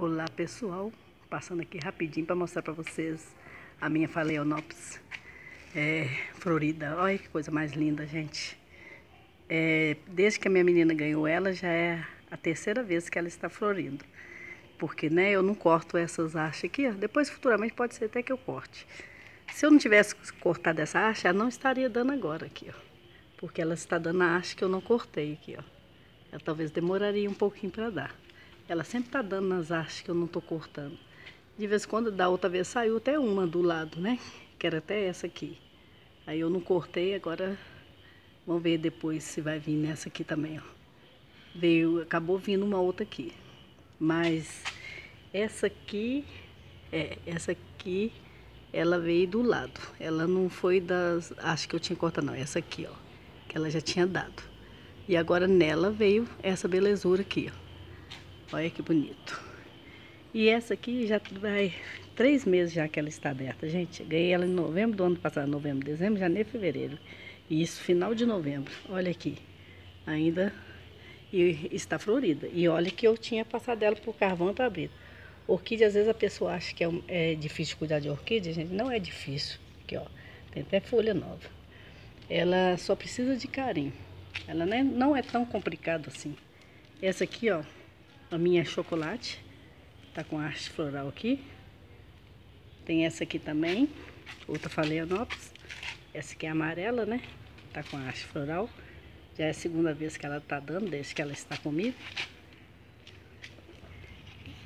Olá pessoal, passando aqui rapidinho para mostrar para vocês a minha Phalaenopsis é, florida. Olha que coisa mais linda, gente. É, desde que a minha menina ganhou ela, já é a terceira vez que ela está florindo. Porque né, eu não corto essas hastes aqui, ó. depois futuramente pode ser até que eu corte. Se eu não tivesse cortado essa haste, ela não estaria dando agora aqui, ó. Porque ela está dando a haste que eu não cortei aqui, ó. Ela talvez demoraria um pouquinho para dar. Ela sempre tá dando nas hastes que eu não tô cortando. De vez em quando, da outra vez, saiu até uma do lado, né? Que era até essa aqui. Aí eu não cortei, agora vamos ver depois se vai vir nessa aqui também, ó. Veio, acabou vindo uma outra aqui. Mas essa aqui, é, essa aqui, ela veio do lado. Ela não foi das, acho que eu tinha cortado não, essa aqui, ó. Que ela já tinha dado. E agora nela veio essa belezura aqui, ó. Olha que bonito. E essa aqui já vai três meses já que ela está aberta, gente. Ganhei ela em novembro do ano passado, novembro, dezembro, janeiro, fevereiro. E isso final de novembro. Olha aqui. Ainda e está florida. E olha que eu tinha passado ela por carvão para abrir. Orquídea, às vezes a pessoa acha que é, é difícil cuidar de orquídea, gente. Não é difícil. Aqui, ó. Tem até folha nova. Ela só precisa de carinho. Ela não é, não é tão complicado assim. Essa aqui, ó, a minha chocolate. Tá com arte floral aqui. Tem essa aqui também. Outra Phalaenopsis. Essa aqui é amarela, né? Tá com arte floral. Já é a segunda vez que ela tá dando, desde que ela está comigo.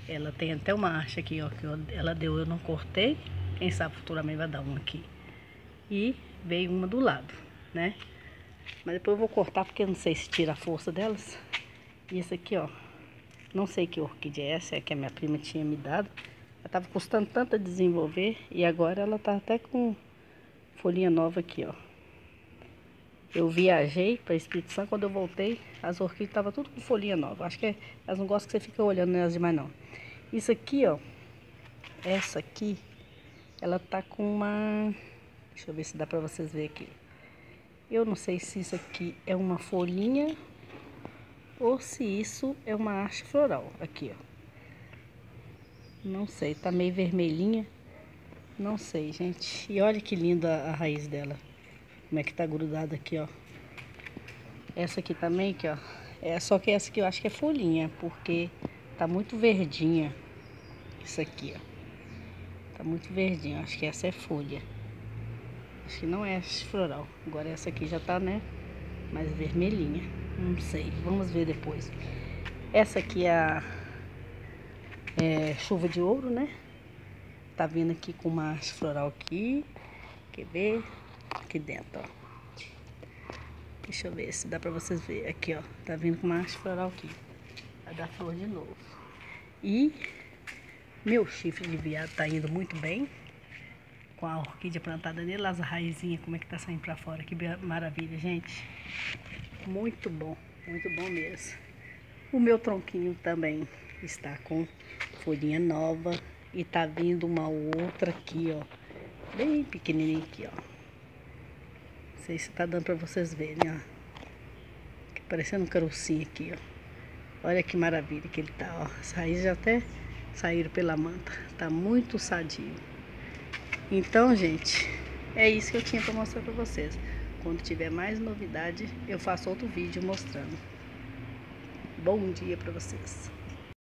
Ela tem até uma haste aqui, ó, que ela deu, eu não cortei. Quem sabe futuramente vai dar uma aqui. E veio uma do lado, né? Mas depois eu vou cortar porque eu não sei se tira a força delas. E esse aqui, ó, não sei que orquídea é essa, é que a minha prima tinha me dado. Ela estava custando tanto a desenvolver e agora ela está até com folhinha nova aqui, ó. Eu viajei para Espírito Santo, quando eu voltei, as orquídeas estavam tudo com folhinha nova. Acho que é, elas não gostam que você fica olhando nelas demais, não. Isso aqui, ó, essa aqui, ela tá com uma... Deixa eu ver se dá para vocês verem aqui. Eu não sei se isso aqui é uma folhinha ou se isso é uma haste floral. Aqui, ó. Não sei, tá meio vermelhinha. Não sei, gente. E olha que linda a raiz dela. Como é que tá grudada aqui, ó. Essa aqui também, aqui, ó. É, só que essa aqui eu acho que é folhinha, porque tá muito verdinha. Isso aqui, ó. Tá muito verdinha. Acho que essa é folha. Acho que não é floral. Agora essa aqui já tá, né, mais vermelhinha. Não sei, vamos ver depois. Essa aqui é a é, chuva de ouro, né? Tá vindo aqui com uma floral aqui. Quer ver? Aqui dentro, ó. Deixa eu ver se dá pra vocês verem. Aqui, ó. Tá vindo com uma floral aqui. Vai dar flor de novo. E meu chifre de viado tá indo muito bem. Com a orquídea plantada nele, as raizinhas, como é que tá saindo pra fora. Que maravilha, gente. Muito bom, muito bom mesmo. O meu tronquinho também está com folhinha nova e tá vindo uma outra aqui, ó. Bem pequenininha aqui, ó. Não sei se tá dando pra vocês verem, ó. Parecendo um carocinho aqui, ó. Olha que maravilha que ele tá, ó. As raízes já até saíram pela manta. Tá muito sadio. Então, gente, é isso que eu tinha pra mostrar pra vocês. Quando tiver mais novidade, eu faço outro vídeo mostrando. Bom dia para vocês.